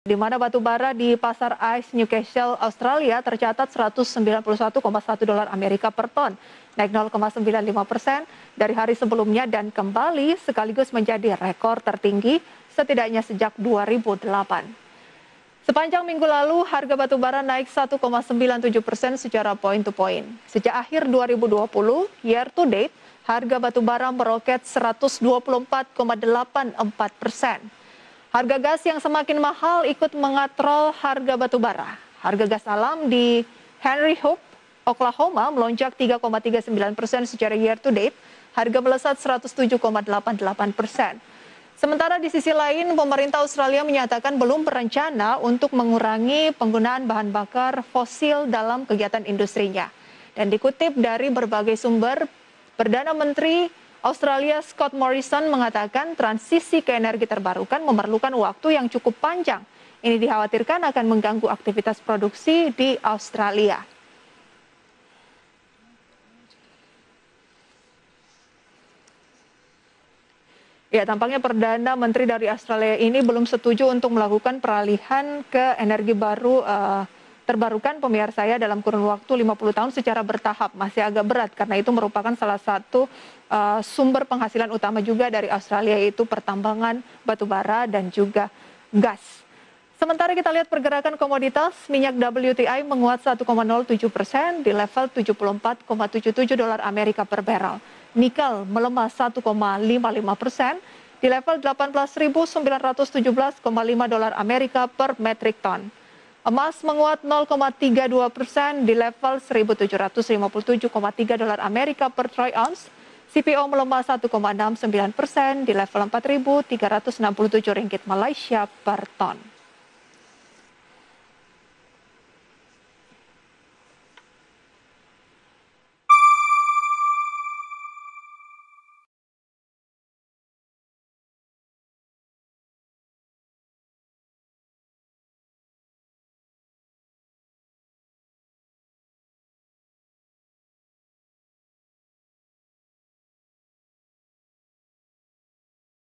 di mana batu bara di pasar ICE Newcastle Australia tercatat 191,1 dolar Amerika per ton, naik 0,95 persen dari hari sebelumnya dan kembali sekaligus menjadi rekor tertinggi setidaknya sejak 2008. Sepanjang minggu lalu, harga batu bara naik 1,97 persen secara point to point. Sejak akhir 2020, year to date, harga batu bara meroket 124,84 persen. Harga gas yang semakin mahal ikut mengatrol harga batu bara. Harga gas alam di Henry Hub, Oklahoma melonjak 3,39 persen secara year to date, harga melesat 107,88 persen. Sementara di sisi lain, pemerintah Australia menyatakan belum berencana untuk mengurangi penggunaan bahan bakar fosil dalam kegiatan industrinya. Dan dikutip dari berbagai sumber, Perdana Menteri Australia Scott Morrison mengatakan transisi ke energi terbarukan memerlukan waktu yang cukup panjang. Ini dikhawatirkan akan mengganggu aktivitas produksi di Australia. Ya, tampaknya Perdana Menteri dari Australia ini belum setuju untuk melakukan peralihan ke energi baru uh, terbarukan pemirsa saya dalam kurun waktu 50 tahun secara bertahap masih agak berat karena itu merupakan salah satu uh, sumber penghasilan utama juga dari Australia yaitu pertambangan batu bara dan juga gas. Sementara kita lihat pergerakan komoditas, minyak WTI menguat 1,07 persen di level 74,77 dolar Amerika per barrel. Nikel melemah 1,55 persen di level 18.917,5 dolar Amerika per metric ton. Emas menguat 0,32 persen di level 1.757,3 dolar Amerika per troy ounce. CPO melemah 1,69 persen di level 4.367 ringgit Malaysia per ton.